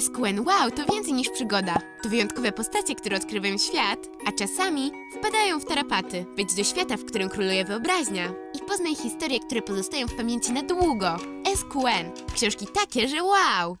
SQN Wow to więcej niż przygoda. To wyjątkowe postacie, które odkrywają świat, a czasami wpadają w tarapaty. Wejdź do świata, w którym króluje wyobraźnia i poznaj historie, które pozostają w pamięci na długo. SQN. Książki takie, że wow!